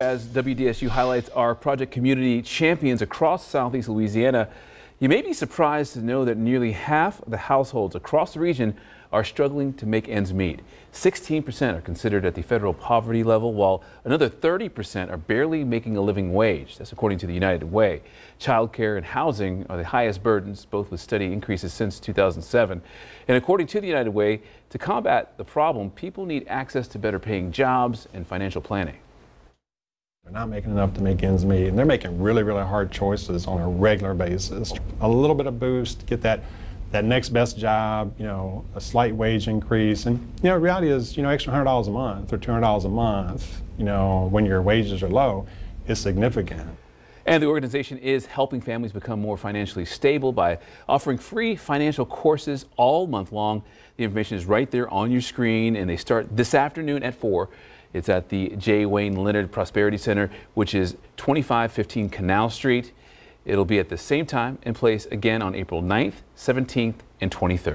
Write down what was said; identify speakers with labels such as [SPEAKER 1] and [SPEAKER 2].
[SPEAKER 1] As WDSU highlights our project community champions across southeast Louisiana, you may be surprised to know that nearly half of the households across the region are struggling to make ends meet. 16% are considered at the federal poverty level, while another 30% are barely making a living wage. That's according to the United Way. Childcare and housing are the highest burdens, both with steady increases since 2007. And according to the United Way, to combat the problem, people need access to better paying jobs and financial planning.
[SPEAKER 2] Not making enough to make ends meet, and they're making really, really hard choices on a regular basis. A little bit of boost, get that that next best job, you know, a slight wage increase, and you know, reality is, you know, extra hundred dollars a month or two hundred dollars a month, you know, when your wages are low, is significant.
[SPEAKER 1] And the organization is helping families become more financially stable by offering free financial courses all month long. The information is right there on your screen, and they start this afternoon at 4. It's at the J. Wayne Leonard Prosperity Center, which is 2515 Canal Street. It'll be at the same time and place again on April 9th, 17th, and 23rd.